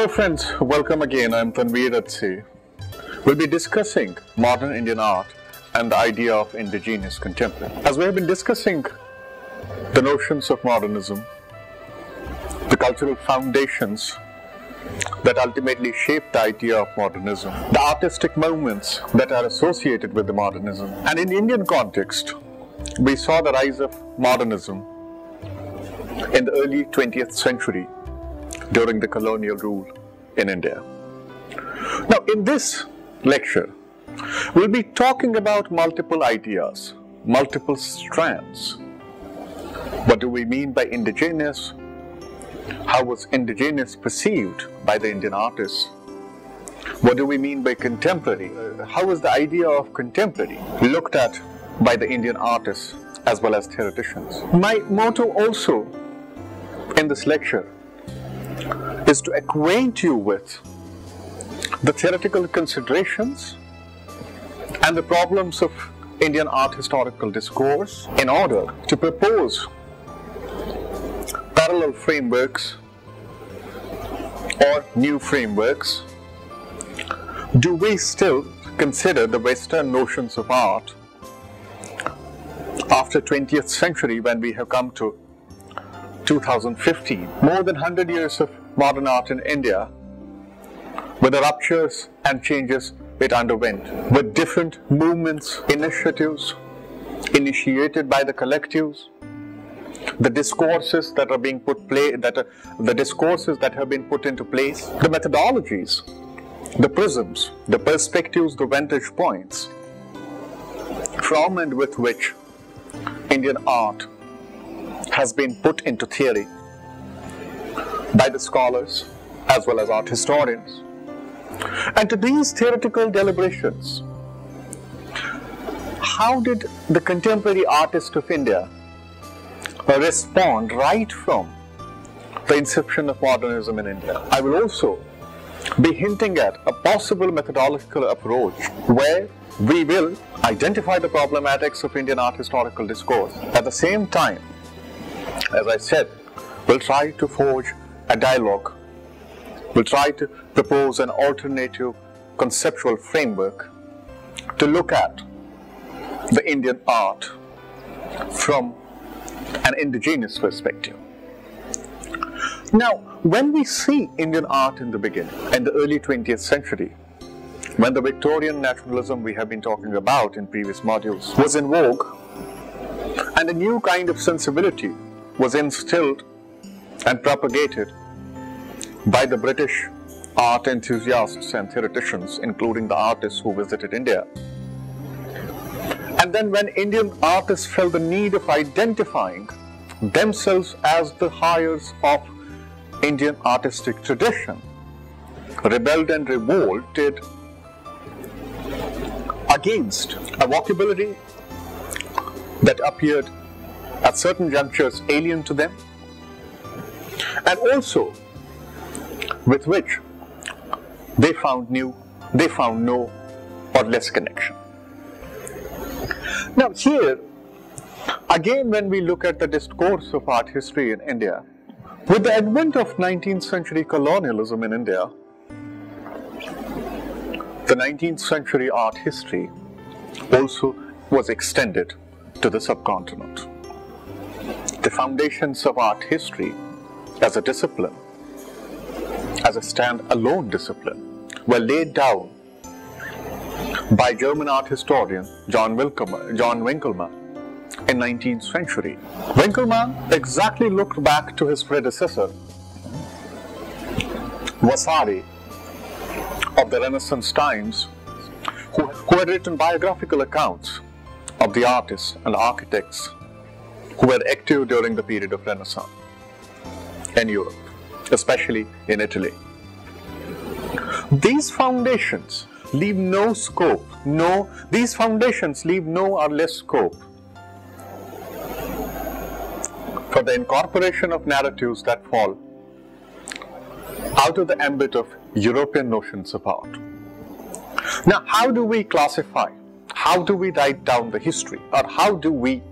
Hello friends, welcome again. I'm Tanveer Atsi. We'll be discussing modern Indian art and the idea of indigenous contemporary. As we have been discussing the notions of modernism, the cultural foundations that ultimately shaped the idea of modernism, the artistic movements that are associated with the modernism. And in Indian context, we saw the rise of modernism in the early 20th century during the colonial rule in India. Now, in this lecture, we'll be talking about multiple ideas, multiple strands. What do we mean by indigenous? How was indigenous perceived by the Indian artists? What do we mean by contemporary? Uh, how was the idea of contemporary looked at by the Indian artists as well as theoreticians? My motto also in this lecture is to acquaint you with the theoretical considerations and the problems of Indian art historical discourse in order to propose parallel frameworks or new frameworks. Do we still consider the Western notions of art after 20th century when we have come to 2015, more than 100 years of modern art in India, with the ruptures and changes it underwent, with different movements, initiatives initiated by the collectives, the discourses that are being put play that are, the discourses that have been put into place, the methodologies, the prisms, the perspectives, the vantage points from and with which Indian art has been put into theory by the scholars as well as art historians. And to these theoretical deliberations, how did the contemporary artist of India respond right from the inception of modernism in India? I will also be hinting at a possible methodological approach where we will identify the problematics of Indian art historical discourse. At the same time, as I said, we'll try to forge a dialogue. We'll try to propose an alternative conceptual framework to look at the Indian art from an indigenous perspective. Now, when we see Indian art in the beginning, in the early 20th century, when the Victorian nationalism we have been talking about in previous modules was in vogue, and a new kind of sensibility was instilled and propagated by the British art enthusiasts and theoreticians, including the artists who visited India. And then, when Indian artists felt the need of identifying themselves as the heirs of Indian artistic tradition, rebelled and revolted against a vocabulary that appeared at certain junctures alien to them, and also with which they found new, they found no or less connection. Now, here, again, when we look at the discourse of art history in India, with the advent of 19th century colonialism in India, the 19th century art history also was extended to the subcontinent. The foundations of art history as a discipline, as a stand-alone discipline, were laid down by German art historian John, Winckelmann, John Winckelmann in 19th century. Winckelmann exactly looked back to his predecessor, Vasari of the Renaissance times, who, who had written biographical accounts of the artists and architects who were active during the period of Renaissance in Europe, especially in Italy. These foundations leave no scope, no, these foundations leave no or less scope for the incorporation of narratives that fall out of the ambit of European notions of art. Now, how do we classify? How do we write down the history? Or how do we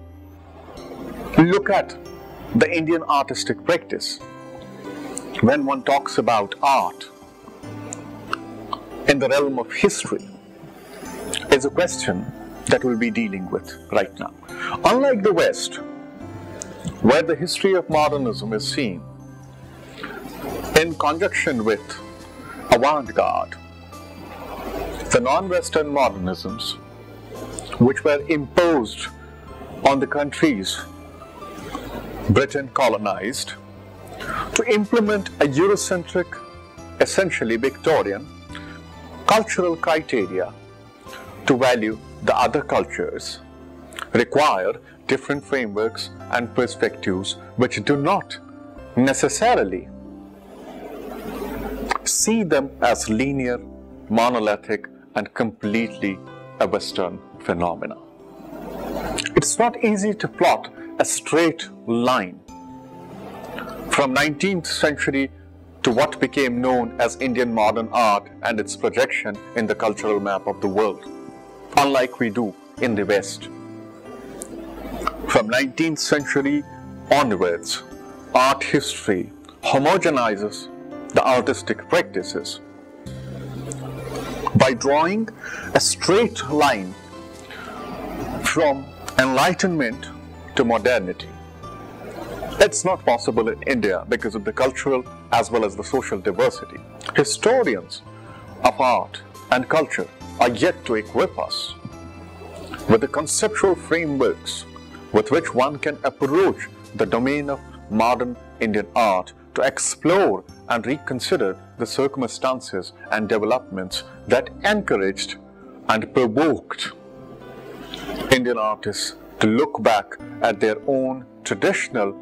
look at the Indian artistic practice when one talks about art in the realm of history is a question that we'll be dealing with right now. Unlike the West, where the history of modernism is seen in conjunction with avant garde, the non Western modernisms, which were imposed on the countries Britain colonized, to implement a Eurocentric, essentially Victorian, cultural criteria to value the other cultures require different frameworks and perspectives which do not necessarily see them as linear, monolithic, and completely a Western phenomenon. It's not easy to plot a straight line from 19th century to what became known as Indian modern art and its projection in the cultural map of the world, unlike we do in the West. From 19th century onwards, art history homogenizes the artistic practices by drawing a straight line from enlightenment to modernity. It's not possible in India because of the cultural as well as the social diversity. Historians of art and culture are yet to equip us with the conceptual frameworks with which one can approach the domain of modern Indian art to explore and reconsider the circumstances and developments that encouraged and provoked Indian artists to look back at their own traditional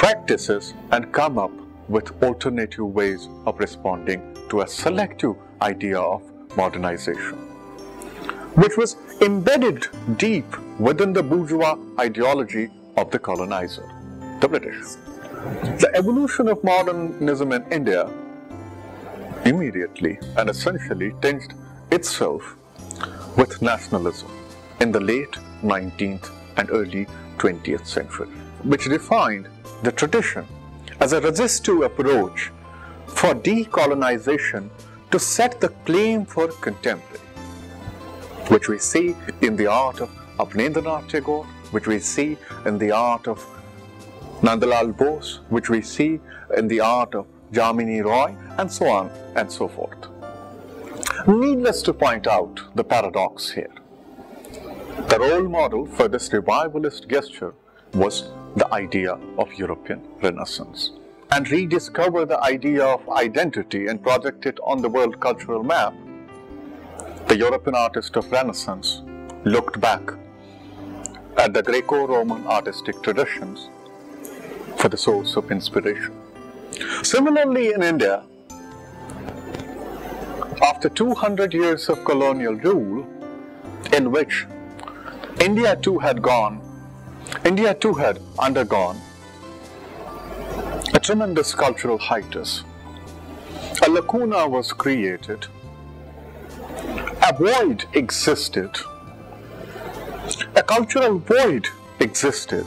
practices and come up with alternative ways of responding to a selective idea of modernization, which was embedded deep within the bourgeois ideology of the colonizer, the British. The evolution of modernism in India immediately and essentially tinged itself with nationalism in the late 19th and early 20th century, which defined the tradition as a resistive approach for decolonization to set the claim for contemporary, which we see in the art of Abanindranath Tagore, which we see in the art of Nandalal Bose, which we see in the art of Jamini Roy, and so on and so forth. Needless to point out the paradox here. The role model for this revivalist gesture was the idea of European Renaissance and rediscover the idea of identity and project it on the world cultural map. The European artist of Renaissance looked back at the Greco Roman artistic traditions for the source of inspiration. Similarly, in India, after 200 years of colonial rule, in which India too had gone, India too had undergone a tremendous cultural hiatus. A lacuna was created, a void existed, a cultural void existed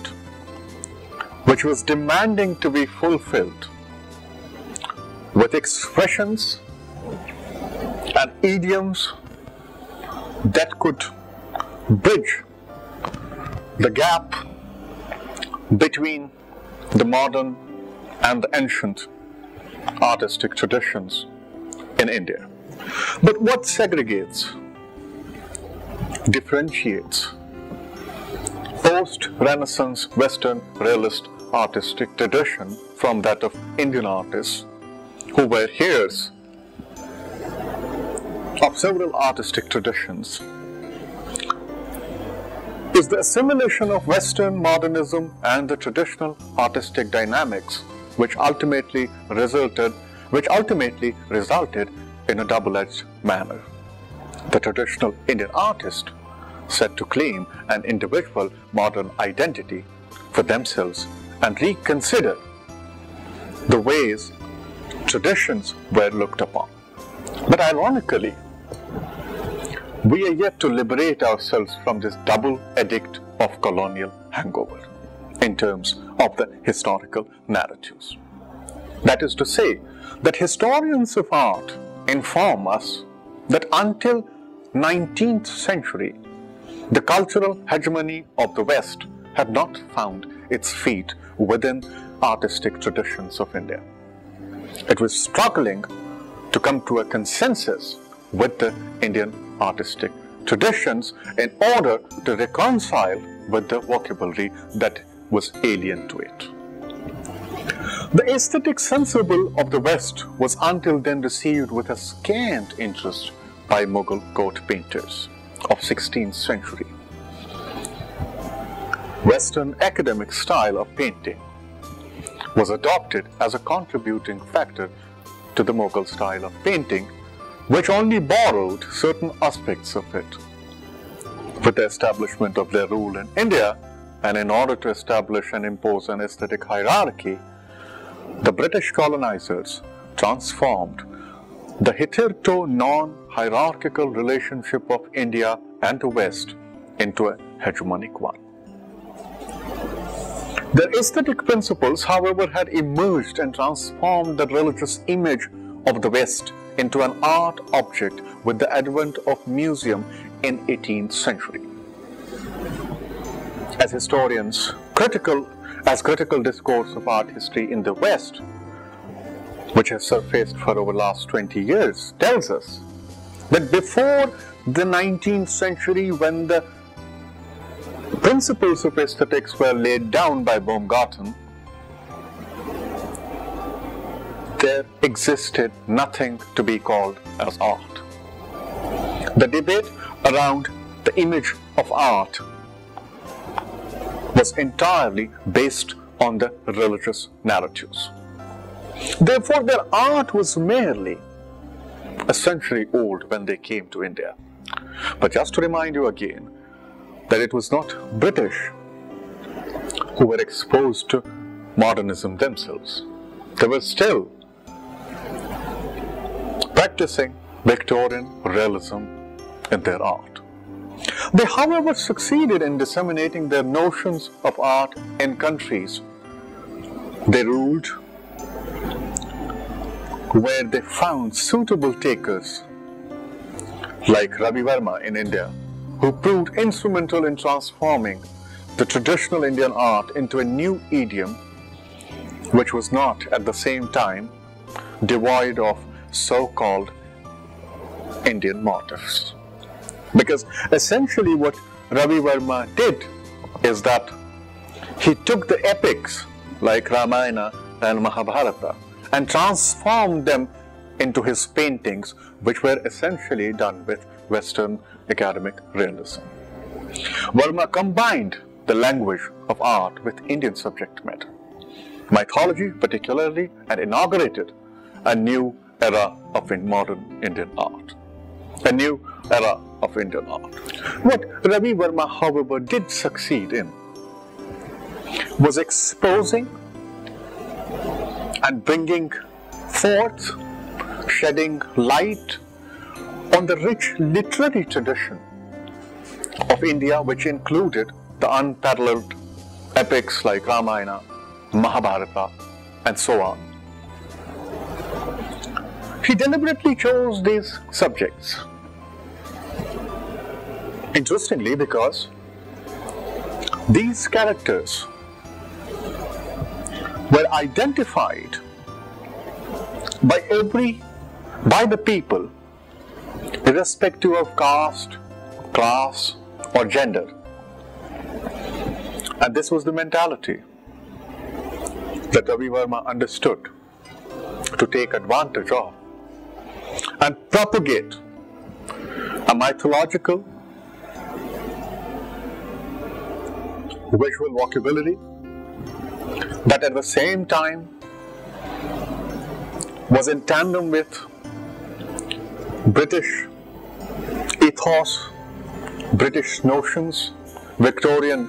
which was demanding to be fulfilled with expressions and idioms that could bridge the gap between the modern and the ancient artistic traditions in India. But what segregates, differentiates post Renaissance Western realist artistic tradition from that of Indian artists who were heirs of several artistic traditions is the assimilation of Western modernism and the traditional artistic dynamics, which ultimately resulted, which ultimately resulted in a double-edged manner. The traditional Indian artist set to claim an individual modern identity for themselves and reconsider the ways traditions were looked upon. But ironically, we are yet to liberate ourselves from this double edict of colonial hangover in terms of the historical narratives. That is to say, that historians of art inform us that until 19th century, the cultural hegemony of the West had not found its feet within artistic traditions of India. It was struggling to come to a consensus with the Indian artistic traditions in order to reconcile with the vocabulary that was alien to it. The aesthetic sensible of the West was until then received with a scant interest by Mughal court painters of 16th century. Western academic style of painting was adopted as a contributing factor to the Mughal style of painting, which only borrowed certain aspects of it. With the establishment of their rule in India, and in order to establish and impose an aesthetic hierarchy, the British colonizers transformed the hitherto non hierarchical relationship of India and the West into a hegemonic one. Their aesthetic principles, however, had emerged and transformed the religious image of the West into an art object with the advent of museum in 18th century. As historians, critical as critical discourse of art history in the West, which has surfaced for over the last 20 years, tells us that before the 19th century, when the principles of aesthetics were laid down by Baumgarten, there existed nothing to be called as art. The debate around the image of art was entirely based on the religious narratives. Therefore, their art was merely a century old when they came to India. But just to remind you again that it was not British who were exposed to modernism themselves. They were still practicing Victorian realism in their art. They, however, succeeded in disseminating their notions of art in countries they ruled where they found suitable takers like Ravi Varma in India, who proved instrumental in transforming the traditional Indian art into a new idiom which was not at the same time devoid of so called Indian motifs. Because essentially, what Ravi Varma did is that he took the epics like Ramayana and Mahabharata and transformed them into his paintings, which were essentially done with Western academic realism. Varma combined the language of art with Indian subject matter, mythology particularly, and inaugurated a new era of modern Indian art. A new era of Indian art. What Ravi Varma, however, did succeed in was exposing and bringing forth, shedding light on the rich literary tradition of India, which included the unparalleled epics like Ramayana, Mahabharata, and so on. He deliberately chose these subjects. Interestingly, because these characters were identified by every by the people irrespective of caste class or gender. And this was the mentality that Ravi Varma understood to take advantage of and propagate a mythological visual vocabulary, but at the same time was in tandem with British ethos, British notions, Victorian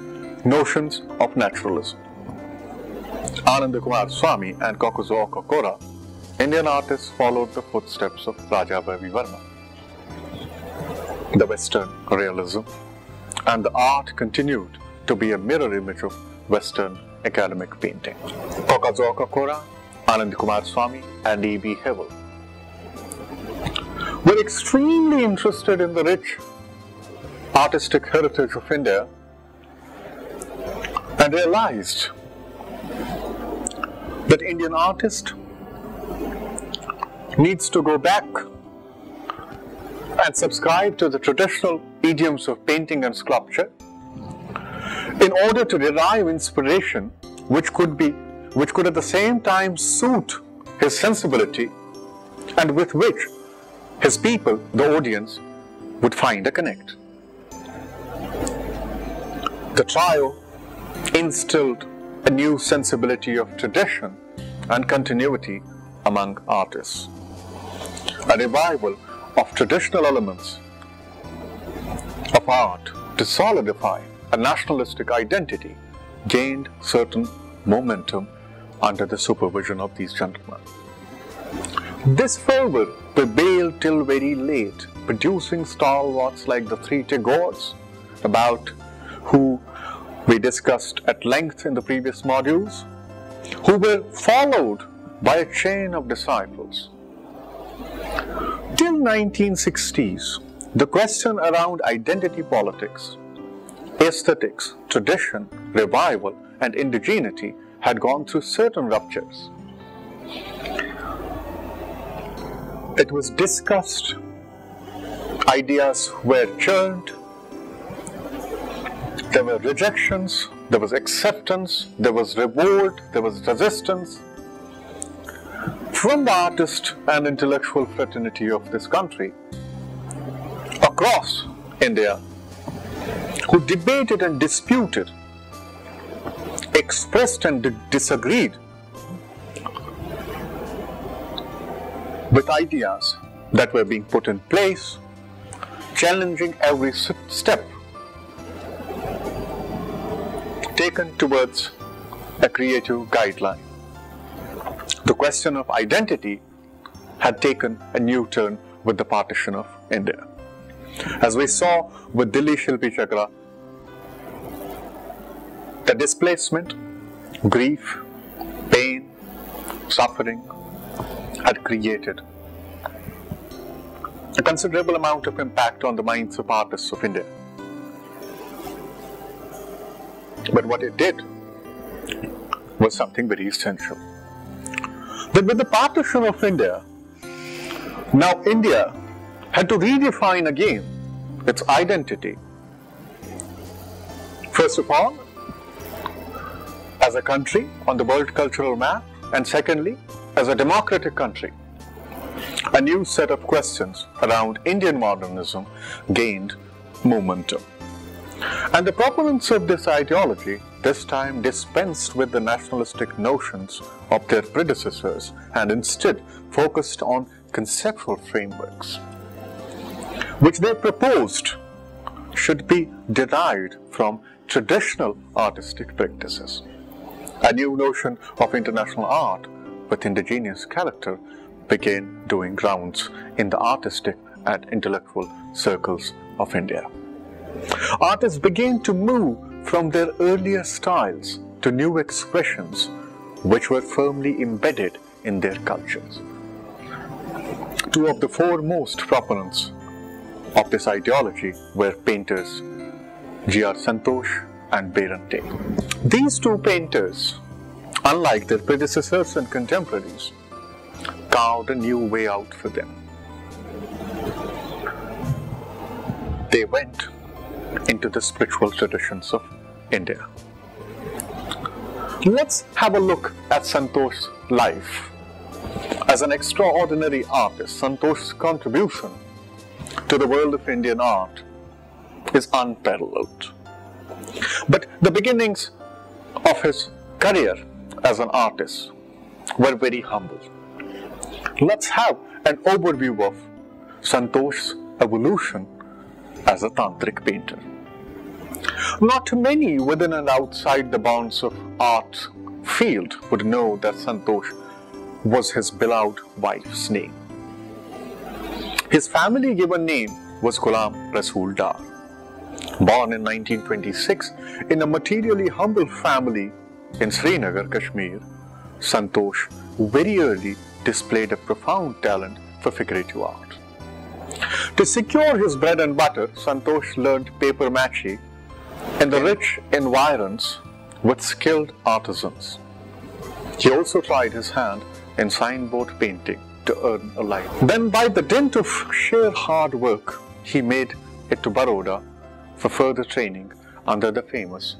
notions of naturalism. Ananda Coomaraswamy and Kakuzo Okakura, Indian artists followed the footsteps of Raja Ravi Varma. The Western realism and the art continued to be a mirror image of Western academic painting. Kakuzo Okakura, Anand Coomaraswamy, and E.B. Havell. were extremely interested in the rich artistic heritage of India and realized that Indian artist needs to go back and subscribe to the traditional idioms of painting and sculpture in order to derive inspiration which could be which could at the same time suit his sensibility and with which his people, the audience, would find a connect. The trial instilled a new sensibility of tradition and continuity among artists. A revival of traditional elements of art to solidify a nationalistic identity gained certain momentum under the supervision of these gentlemen. This fervor prevailed till very late, producing stalwarts like the three Tagores, about who we discussed at length in the previous modules, who were followed by a chain of disciples. Till 1960s, the question around identity politics, aesthetics, tradition, revival, and indigeneity had gone through certain ruptures. It was discussed, ideas were churned, there were rejections, there was acceptance, there was revolt, there was resistance from the artist and intellectual fraternity of this country across India who debated and disputed, expressed and disagreed with ideas that were being put in place, challenging every step taken towards a creative guideline. The question of identity had taken a new turn with the partition of India. As we saw with Delhi Shilpi Chakra, the displacement, grief, pain, suffering had created a considerable amount of impact on the minds of artists of India. But what it did was something very essential. That with the partition of India, now India had to redefine again its identity. First of all, as a country on the world cultural map, and secondly, as a democratic country. A new set of questions around Indian modernism gained momentum. And the proponents of this ideology this time dispensed with the nationalistic notions of their predecessors and instead focused on conceptual frameworks, which they proposed should be derived from traditional artistic practices. A new notion of international art with indigenous character began doing rounds in the artistic and intellectual circles of India. Artists began to move from their earlier styles to new expressions which were firmly embedded in their cultures. Two of the foremost proponents of this ideology were painters G.R. Santosh and Biren De. These two painters, unlike their predecessors and contemporaries, carved a new way out for them. They went into the spiritual traditions of India. Let's have a look at Santosh's life. As an extraordinary artist, Santosh's contribution to the world of Indian art is unparalleled. But the beginnings of his career as an artist were very humble. Let's have an overview of Santosh's evolution as a tantric painter. Not many within and outside the bounds of art field would know that Santosh was his beloved wife's name. His family given name was Ghulam Rasool Dar. Born in 1926 in a materially humble family in Srinagar, Kashmir, Santosh very early displayed a profound talent for figurative art. To secure his bread and butter, Santosh learned paper mache in the rich environs with skilled artisans. He also tried his hand in signboard painting to earn a livelihood. Then, by the dint of sheer hard work, he made it to Baroda for further training under the famous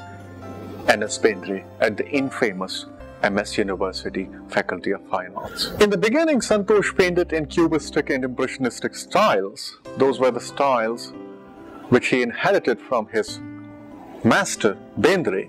N.S. Bendre at the infamous MS University Faculty of Fine Arts. In the beginning, Santosh painted in Cubistic and Impressionistic styles. Those were the styles which he inherited from his master, Bendre.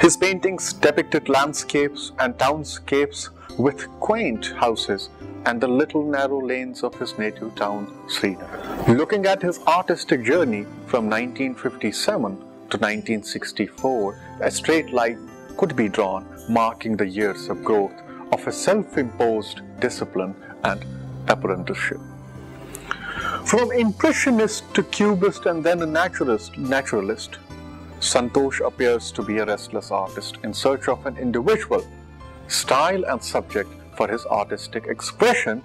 His paintings depicted landscapes and townscapes with quaint houses and the little narrow lanes of his native town, Srinagar. Looking at his artistic journey from 1957 to 1964, a straight line could be drawn, marking the years of growth of a self imposed discipline and apprenticeship. From impressionist to cubist and then a naturalist, naturalist, Santosh appears to be a restless artist in search of an individual style and subject for his artistic expression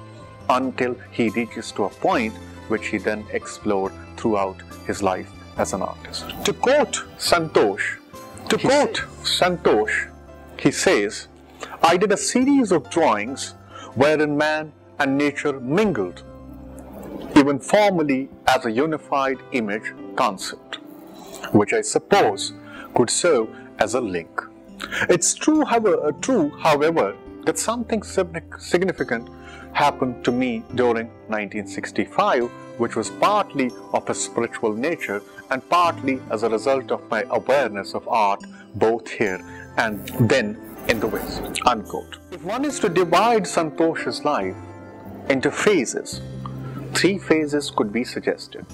until he reaches to a point which he then explored throughout his life as an artist. To quote Santosh, to quote Santosh, he says, I did a series of drawings wherein man and nature mingled, even formally as a unified image concept, which I suppose could serve as a link. It's true, however, uh, true, however, that something significant happened to me during 1965, which was partly of a spiritual nature and partly as a result of my awareness of art both here and then in the West. Unquote. If one is to divide Santosh's life into phases, three phases could be suggested.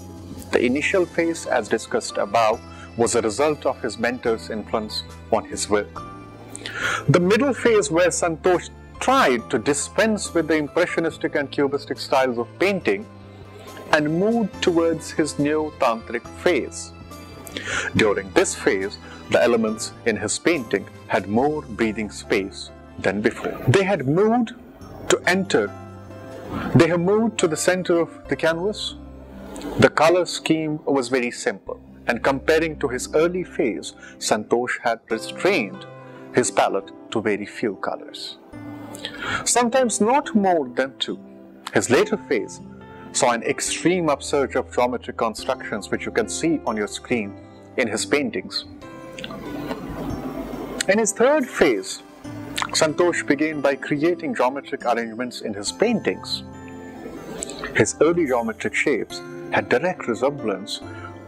The initial phase, as discussed above, was a result of his mentor's influence on his work. The middle phase, where Santosh tried to dispense with the impressionistic and cubistic styles of painting and moved towards his new tantric phase. During this phase, the elements in his painting had more breathing space than before. They had moved to enter, they have moved to the center of the canvas. The color scheme was very simple, and comparing to his early phase, Santosh had restrained his palette to very few colors. Sometimes not more than two. His later phase saw an extreme upsurge of geometric constructions, which you can see on your screen in his paintings. In his third phase, Santosh began by creating geometric arrangements in his paintings. His early geometric shapes had direct resemblance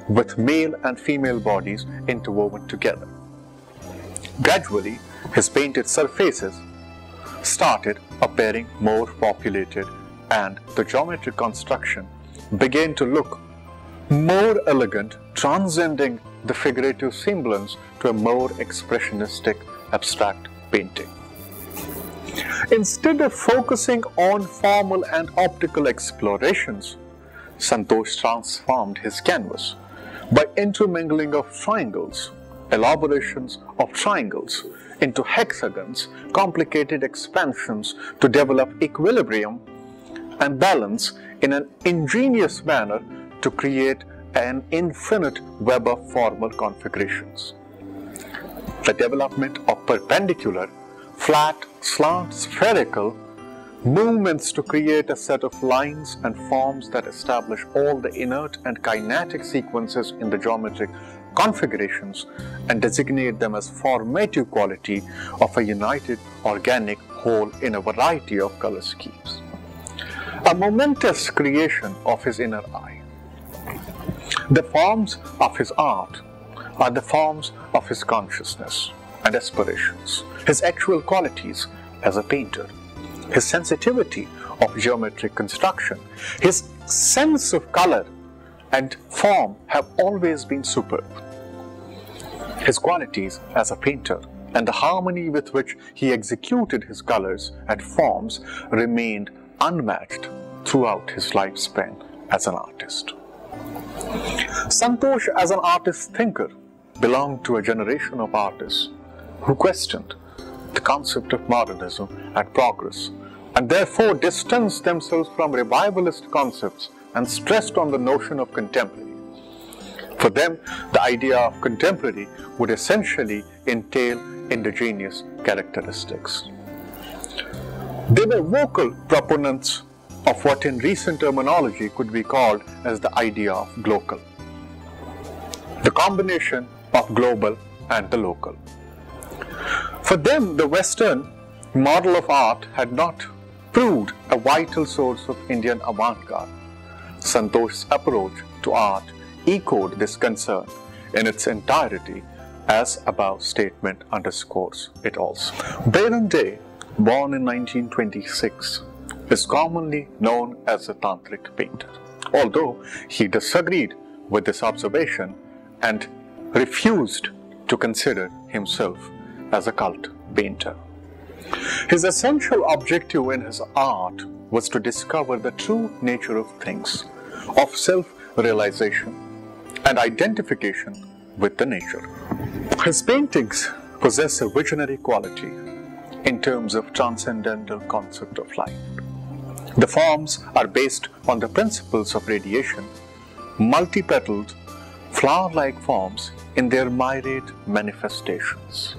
with male and female bodies interwoven together. Gradually, his painted surfaces started appearing more populated and the geometric construction began to look more elegant, transcending the figurative semblance to a more expressionistic abstract painting. Instead of focusing on formal and optical explorations, Santosh transformed his canvas by intermingling of triangles, elaborations of triangles into hexagons, complicated expansions to develop equilibrium and balance in an ingenious manner to create an infinite web of formal configurations. The development of perpendicular, flat, slant, spherical movements to create a set of lines and forms that establish all the inert and kinetic sequences in the geometric configurations and designate them as formative quality of a united organic whole in a variety of color schemes. A momentous creation of his inner eye. The forms of his art are the forms of his consciousness and aspirations, his actual qualities as a painter, his sensitivity of geometric construction, his sense of color and form have always been superb. His qualities as a painter and the harmony with which he executed his colors and forms remained unmatched throughout his lifespan as an artist. Santosh, as an artist thinker, belonged to a generation of artists who questioned the concept of modernism and progress and therefore distanced themselves from revivalist concepts and stressed on the notion of contemporary. For them, the idea of contemporary would essentially entail indigenous characteristics. They were vocal proponents of what in recent terminology could be called as the idea of global. The combination of global and the local. For them, the Western model of art had not proved a vital source of Indian avant-garde. Santosh's approach to art echoed this concern in its entirety as above statement underscores it also. Biren De, born in 1926, is commonly known as a tantric painter, although he disagreed with this observation and refused to consider himself as a cult painter. His essential objective in his art was to discover the true nature of things, of self realization and identification with the nature. His paintings possess a visionary quality in terms of transcendental concept of life. The forms are based on the principles of radiation, multi-petaled, flower-like forms in their myriad manifestations.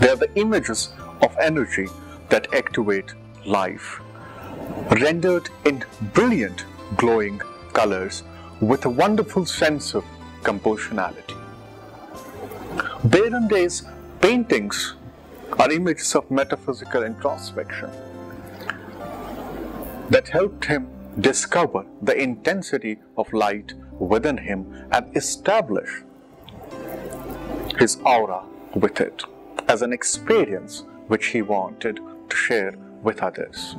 They are the images of energy that activate life, rendered in brilliant, glowing colors with a wonderful sense of compositionality. Biren paintings are images of metaphysical introspection that helped him discover the intensity of light within him and establish his aura with it as an experience which he wanted to share with others.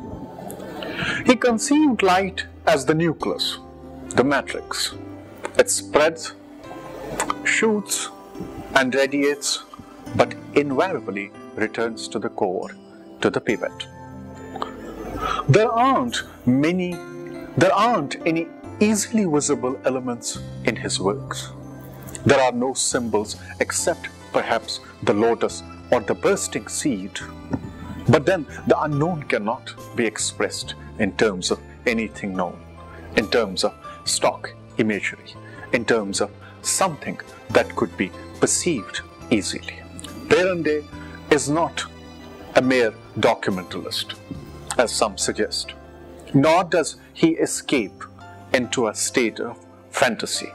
He conceived light as the nucleus, the matrix. It spreads, shoots, and radiates, but invariably returns to the core, to the pivot. There aren't many, there aren't any easily visible elements in his works. There are no symbols except perhaps the lotus or the bursting seed. But then the unknown cannot be expressed in terms of anything known, in terms of stock imagery, in terms of something that could be perceived easily. Biren De is not a mere documentalist, as some suggest, nor does he escape into a state of fantasy.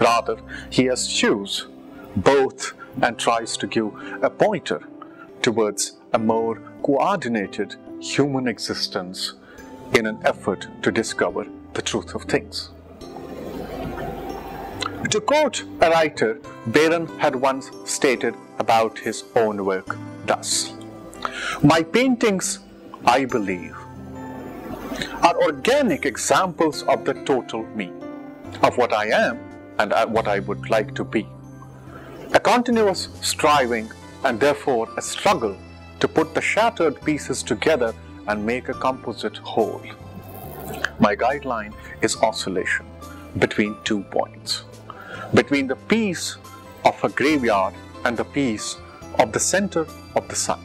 Rather, he eschews both and tries to give a pointer towards a more coordinated human existence in an effort to discover the truth of things. To quote a writer, Biren had once stated about his own work thus My paintings, I believe, are organic examples of the total me, of what I am and uh, what I would like to be a continuous striving and therefore a struggle to put the shattered pieces together and make a composite whole. My guideline is oscillation between two points, between the piece of a graveyard and the piece of the center of the sun.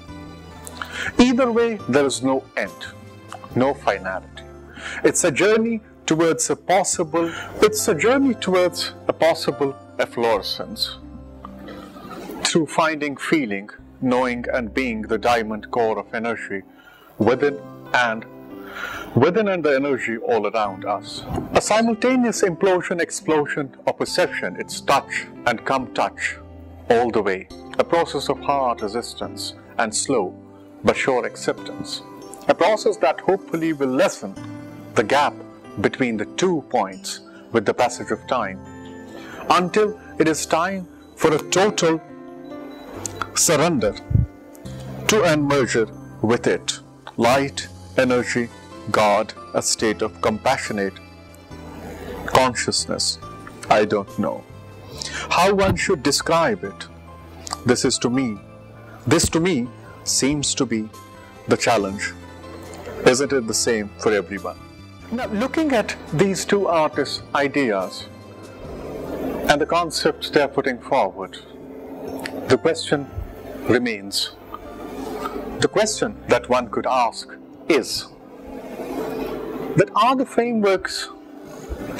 Either way, there is no end, no finality. It's a journey towards a possible, it's a journey towards a possible efflorescence through finding feeling, knowing and being the diamond core of energy within and within and the energy all around us. A simultaneous implosion explosion of perception, it's touch and come touch all the way. A process of hard resistance and slow but sure acceptance. A process that hopefully will lessen the gap between the two points with the passage of time until it is time for a total surrender to and merger with it. Light, energy, God, a state of compassionate consciousness. I don't know. How one should describe it. This is to me, this to me seems to be the challenge. Isn't it the same for everyone? Now, looking at these two artists' ideas and the concepts they're putting forward, the question remains. The question that one could ask is that are the frameworks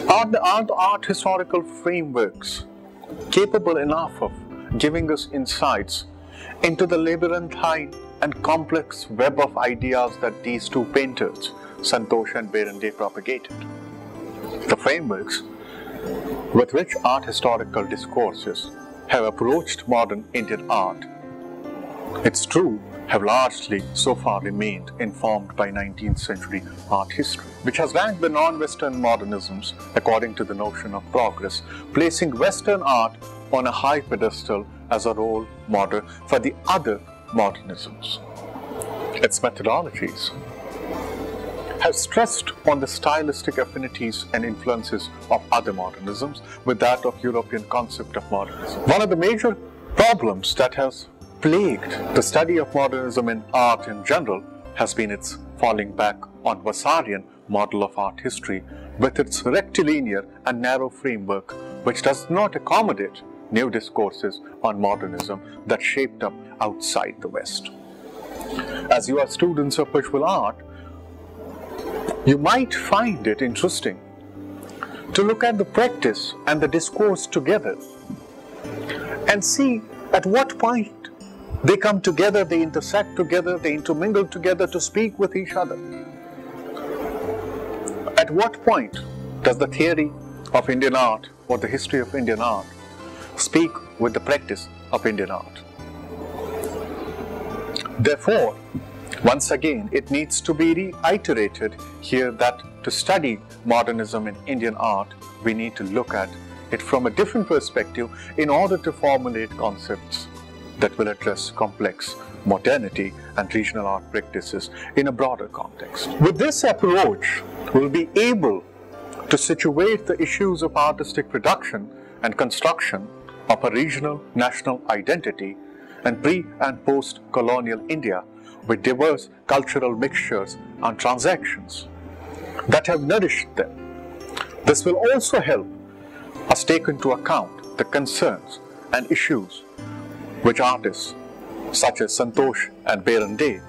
Are the art, art historical frameworks capable enough of giving us insights into the labyrinthine and complex web of ideas that these two painters, Santosh and Biren De, propagated? The frameworks with which art historical discourses have approached modern Indian art, it's true, have largely so far remained informed by 19th century art history, which has ranked the non-Western modernisms according to the notion of progress, placing Western art on a high pedestal as a role model for the other modernisms. Its methodologies have stressed on the stylistic affinities and influences of other modernisms with that of European concept of modernism. One of the major problems that has plagued the study of modernism in art in general has been its falling back on Vasarian model of art history with its rectilinear and narrow framework which does not accommodate new discourses on modernism that shaped up outside the West. As you are students of visual art, you might find it interesting to look at the practice and the discourse together and see at what point they come together, they intersect together, they intermingle together to speak with each other. At what point does the theory of Indian art or the history of Indian art speak with the practice of Indian art? Therefore, once again, it needs to be reiterated here that to study modernism in Indian art, we need to look at it from a different perspective in order to formulate concepts that will address complex modernity and regional art practices in a broader context. With this approach, we'll be able to situate the issues of artistic production and construction of a regional national identity and pre and post colonial India with diverse cultural mixtures and transactions that have nourished them. This will also help us take into account the concerns and issues which artists such as Santosh and Biren De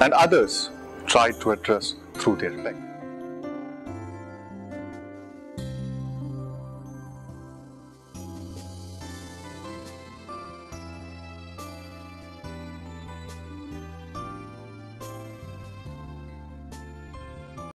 and others tried to address through their pen.